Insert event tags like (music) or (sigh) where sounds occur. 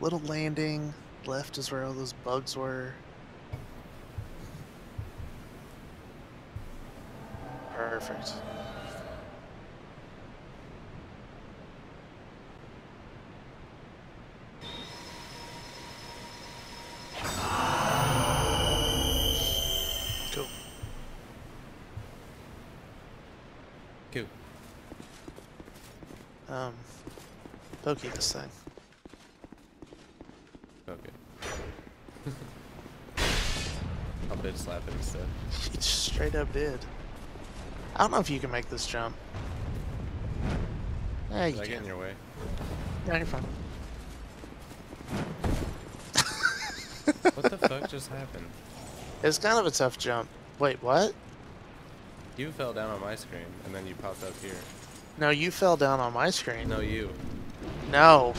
little landing. Left is where all those bugs were. Perfect. Cool. Cool. Um, pokey this thing. I'll bitch slap it instead. He just straight up did. I don't know if you can make this jump. Yeah, you Did I get in your way? No, you're fine. (laughs) What the fuck just happened? It's kind of a tough jump. Wait, what? You fell down on my screen, and then you popped up here. No, you fell down on my screen. No, you. No.